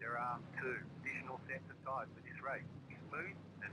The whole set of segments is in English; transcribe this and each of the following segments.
There are two additional sets of tyres for this race. Smooth and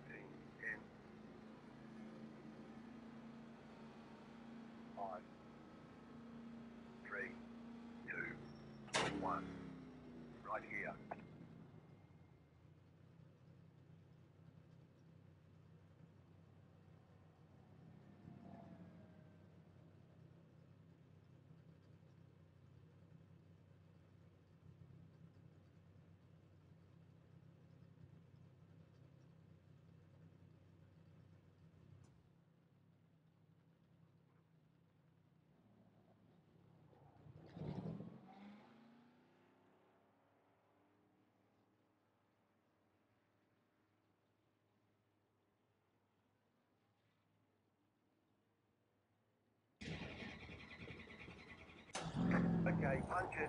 seven. Okay, punch it.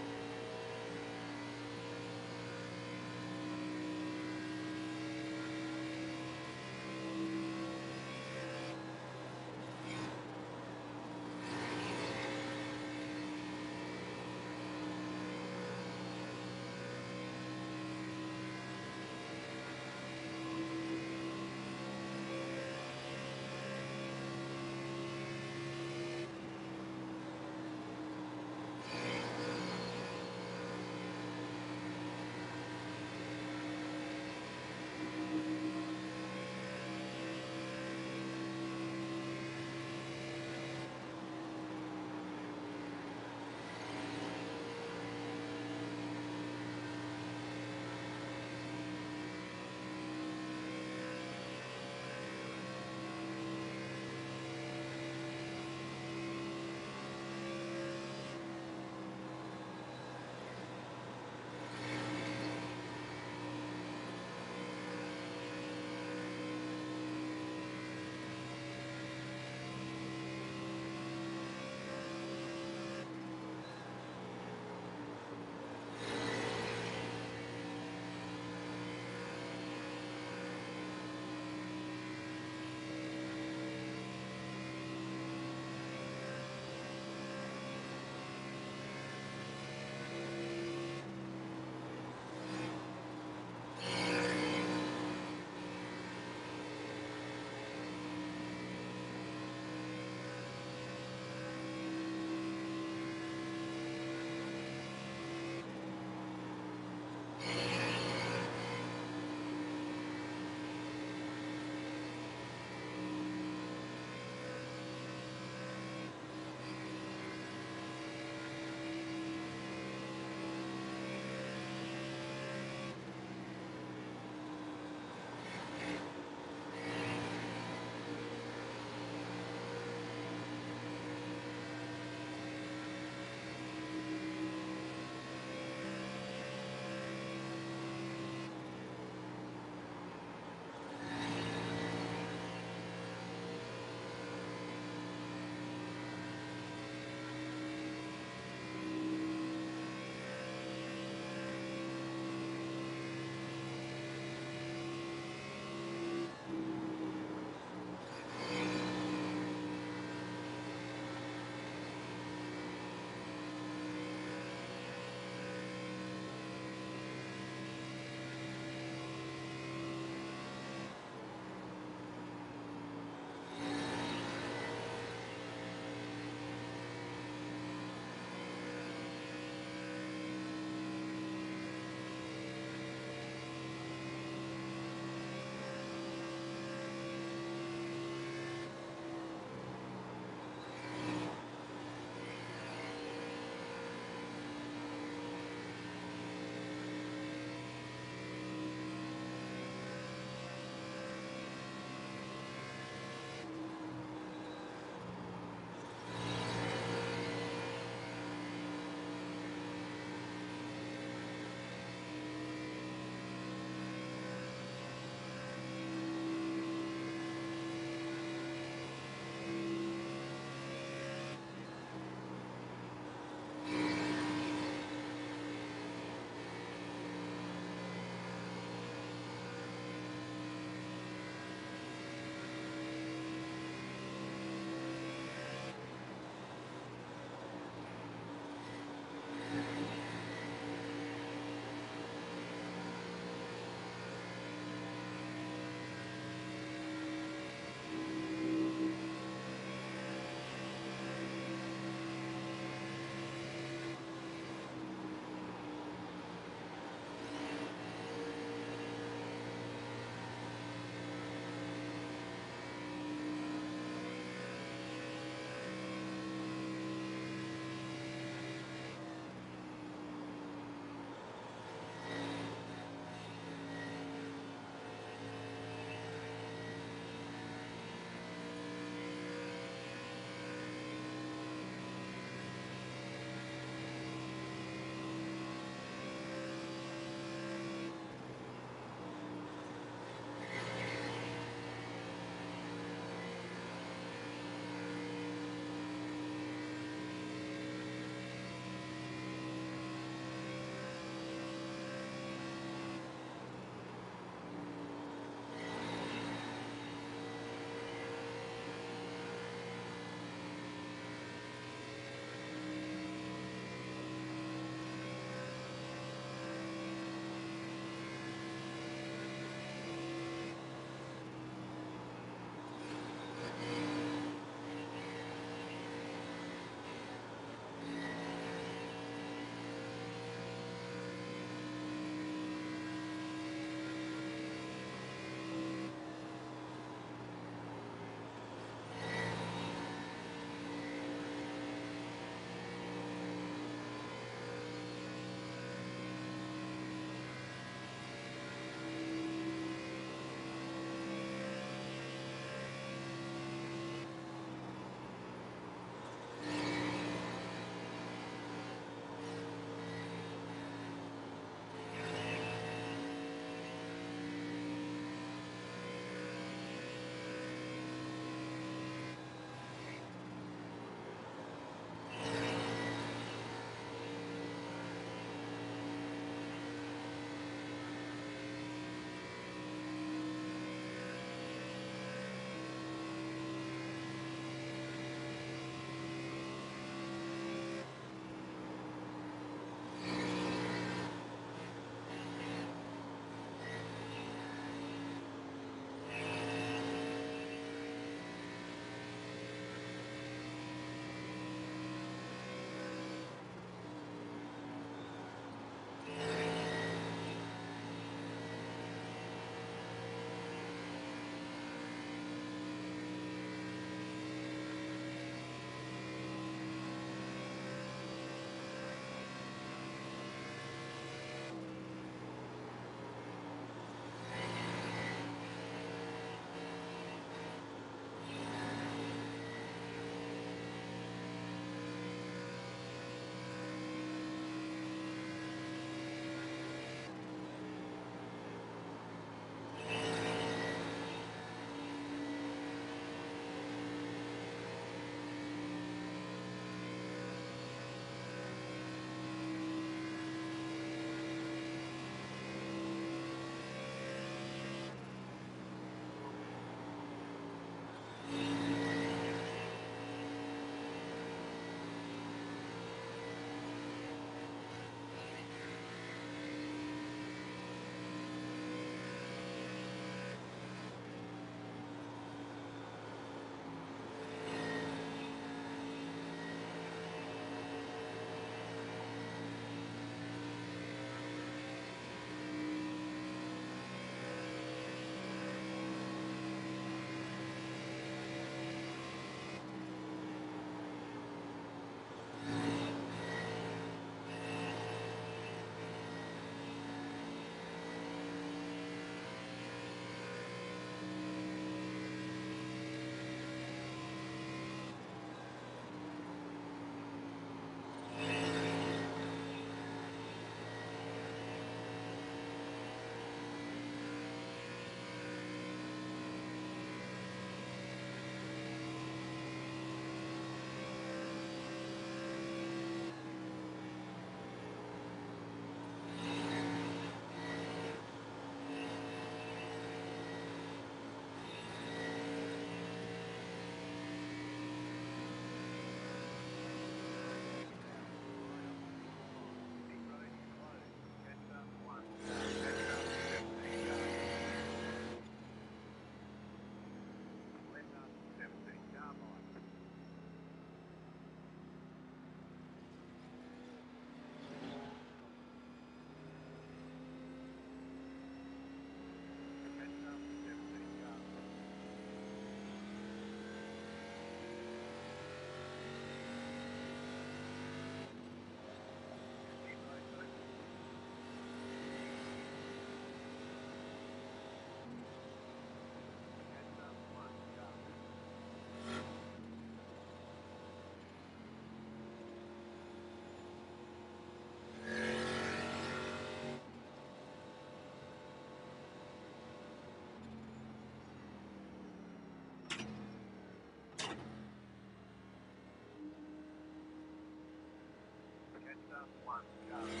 one, go.